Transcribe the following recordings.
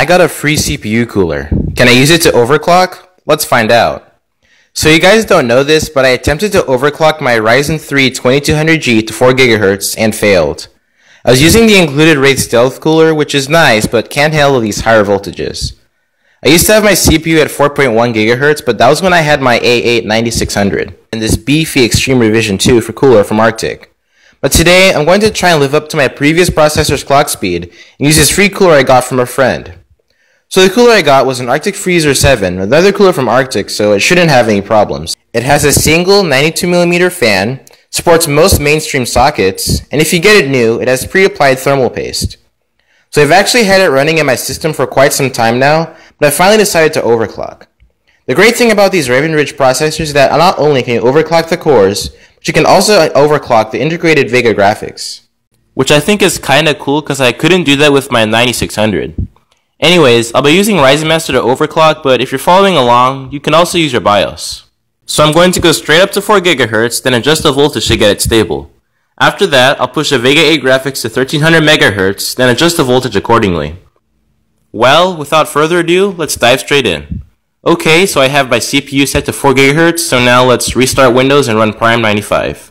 I got a free CPU cooler. Can I use it to overclock? Let's find out. So you guys don't know this, but I attempted to overclock my Ryzen 3 2200G to 4 GHz and failed. I was using the included Wraith Stealth cooler, which is nice, but can't handle these higher voltages. I used to have my CPU at 4.1 GHz, but that was when I had my A8 9600 and this beefy Extreme Revision 2 for cooler from Arctic. But today, I'm going to try and live up to my previous processor's clock speed and use this free cooler I got from a friend. So the cooler I got was an Arctic Freezer 7, another cooler from Arctic, so it shouldn't have any problems. It has a single 92mm fan, supports most mainstream sockets, and if you get it new, it has pre-applied thermal paste. So I've actually had it running in my system for quite some time now, but I finally decided to overclock. The great thing about these Raven Ridge processors is that not only can you overclock the cores, but you can also overclock the integrated Vega graphics. Which I think is kinda cool because I couldn't do that with my 9600. Anyways, I'll be using Ryzen Master to overclock, but if you're following along, you can also use your BIOS. So I'm going to go straight up to 4 GHz, then adjust the voltage to get it stable. After that, I'll push the Vega 8 graphics to 1300 MHz, then adjust the voltage accordingly. Well, without further ado, let's dive straight in. Okay, so I have my CPU set to 4 GHz, so now let's restart Windows and run Prime 95.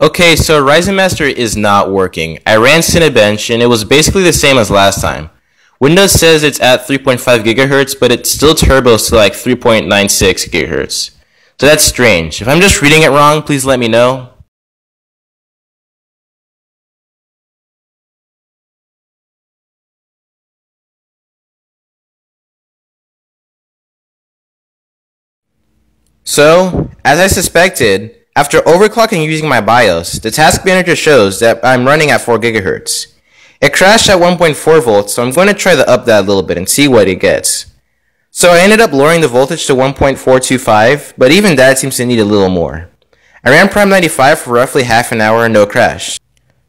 Okay, so Ryzen Master is not working. I ran Cinebench and it was basically the same as last time. Windows says it's at 3.5 GHz, but it still turbos to like 3.96 GHz. So that's strange. If I'm just reading it wrong, please let me know. So, as I suspected, after overclocking using my BIOS, the task manager shows that I'm running at 4 GHz. It crashed at 1.4 volts, so I'm going to try to up that a little bit and see what it gets. So I ended up lowering the voltage to 1.425, but even that seems to need a little more. I ran Prime 95 for roughly half an hour and no crash.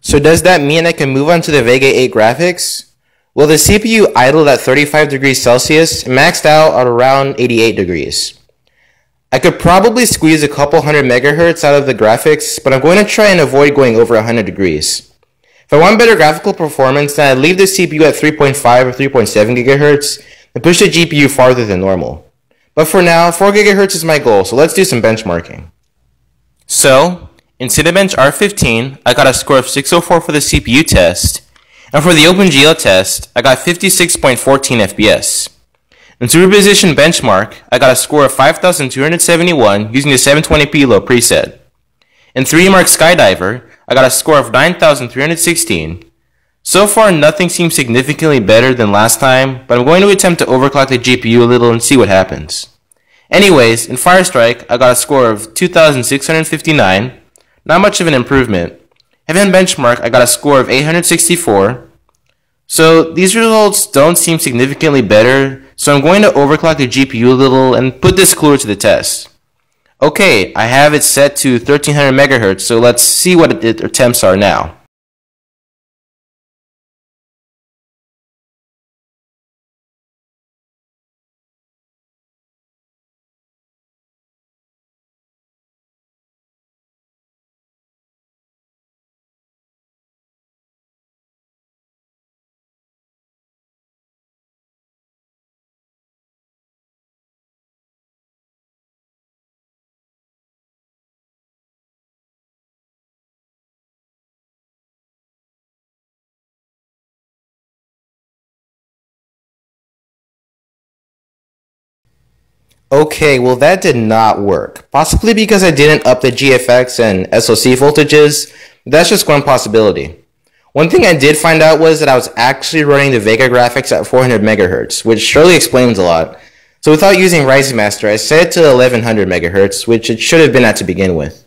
So does that mean I can move on to the Vega 8 graphics? Well, the CPU idled at 35 degrees Celsius and maxed out at around 88 degrees. I could probably squeeze a couple hundred megahertz out of the graphics, but I'm going to try and avoid going over 100 degrees. If I want better graphical performance, then I'd leave the CPU at 3.5 or 3.7 gigahertz and push the GPU farther than normal. But for now, 4 gigahertz is my goal, so let's do some benchmarking. So, in Cinebench R15, I got a score of 604 for the CPU test, and for the OpenGL test, I got 56.14 FPS. In Superposition Benchmark, I got a score of 5,271 using the 720p low preset. In 3DMark Skydiver, I got a score of 9,316. So far, nothing seems significantly better than last time, but I'm going to attempt to overclock the GPU a little and see what happens. Anyways, in Firestrike, I got a score of 2,659, not much of an improvement. Heaven Benchmark, I got a score of 864. So these results don't seem significantly better so I'm going to overclock the GPU a little and put this cooler to the test. Okay, I have it set to 1300 MHz, so let's see what the attempts are now. Okay, well that did not work. Possibly because I didn't up the GFX and SoC voltages. That's just one possibility. One thing I did find out was that I was actually running the Vega graphics at 400 MHz, which surely explains a lot. So without using Ryzen Master, I set it to 1100 MHz, which it should have been at to begin with.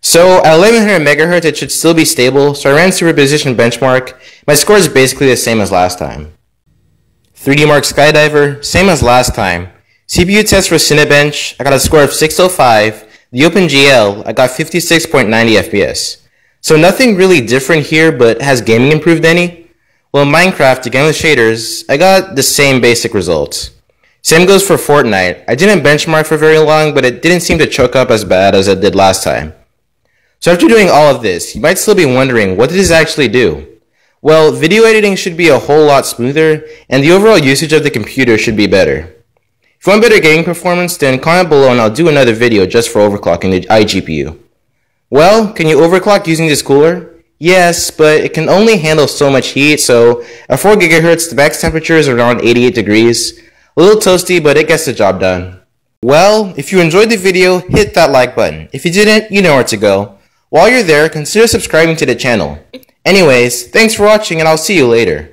So at 1100 MHz, it should still be stable, so I ran Superposition Benchmark. My score is basically the same as last time. 3DMark Skydiver, same as last time. CPU test for Cinebench, I got a score of 605. The OpenGL, I got 56.90 FPS. So nothing really different here, but has gaming improved any? Well, in Minecraft, again with shaders, I got the same basic results. Same goes for Fortnite. I didn't benchmark for very long, but it didn't seem to choke up as bad as it did last time. So after doing all of this, you might still be wondering, what did this actually do? Well, video editing should be a whole lot smoother, and the overall usage of the computer should be better. If you want better gaming performance, then comment below and I'll do another video just for overclocking the iGPU. Well, can you overclock using this cooler? Yes, but it can only handle so much heat, so at 4 GHz the max temperature is around 88 degrees. A little toasty, but it gets the job done. Well, if you enjoyed the video, hit that like button. If you didn't, you know where to go. While you're there, consider subscribing to the channel. Anyways, thanks for watching and I'll see you later.